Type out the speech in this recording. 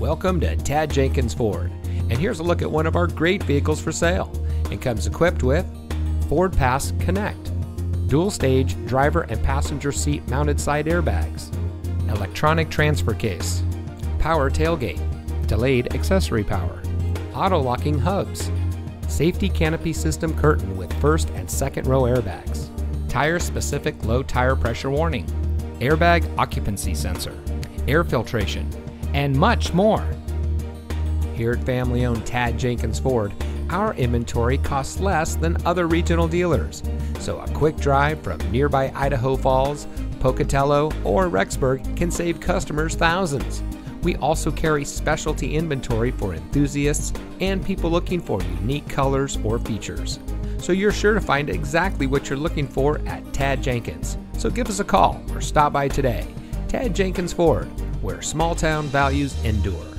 Welcome to Tadd Jenkins Ford, and here's a look at one of our great vehicles for sale. It comes equipped with FordPass Connect, dual stage driver and passenger seat mounted side airbags, electronic transfer case, power tailgate, delayed accessory power, auto locking hubs, safety canopy system curtain with first and second row airbags, tire specific low tire pressure warning, airbag occupancy sensor, air filtration, and much more. Here at family owned Tadd Jenkins Ford, our inventory costs less than other regional dealers. So a quick drive from nearby Idaho Falls, Pocatello, or Rexburg can save customers thousands. We also carry specialty inventory for enthusiasts and people looking for unique colors or features. So you're sure to find exactly what you're looking for at Tadd Jenkins. So give us a call or stop by today. Tadd Jenkins Ford, where small town values endure.